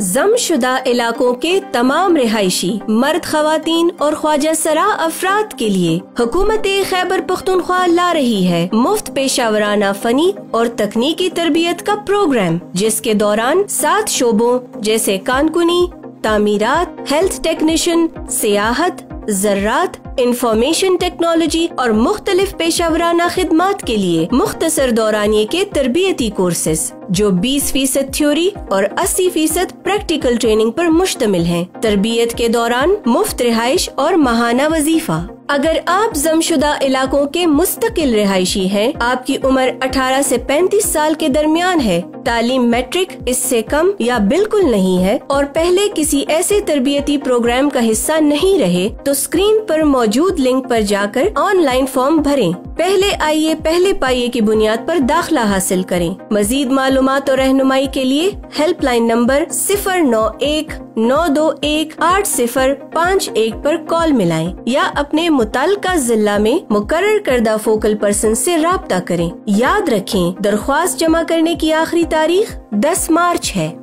जमशुदा इलाकों के तमाम रिहायशी, मर्द खातन और ख्वाजा सरा अफराद के लिए हुकूमत खैबर पख्तनख्वा ला रही है मुफ़्त पेशा वराना फनी और तकनीकी तरबियत का प्रोग्राम, जिसके दौरान सात शोबों जैसे कानकुनी, तामीरात, हेल्थ टेक्नीशियन, सियाहत जर्रात इंफॉर्मेशन टेक्नोलॉजी और मुख्तलिफ़ पेशावराना खिदमत के लिए मुख्तसर दौरानिए के तरबियती कोर्सेज जो 20 फ़ीसद थ्योरी और 80 फ़ीसद प्रैक्टिकल ट्रेनिंग पर मुश्तमिल हैं। तरबियत के दौरान मुफ़्त रिहाइश और महाना वजीफा अगर आप जमशुदा इलाकों के मुस्तकिल रिहायशी हैं, आपकी उम्र 18 से 35 साल के दरमियान है। तालीम मैट्रिक इससे कम या बिल्कुल नहीं है और पहले किसी ऐसे तरबियती प्रोग्राम का हिस्सा नहीं रहे तो स्क्रीन पर मौजूद लिंक पर जाकर ऑनलाइन फॉर्म भरें। पहले आइए पहले पाइए की बुनियाद पर दाखिला हासिल करें। मजीद मालूम और रहनुमाई के लिए हेल्पलाइन नंबर सिफर नौ एक नौ दो एक आठ सिफर पाँच एक पर कॉल मिलाएँ या अपने मुतल जिला में मुकर करदा फोकल पर्सन से रबता करें। याद रखें, दरख्वास्त जमा करने की आखिरी तारीख 10 मार्च है।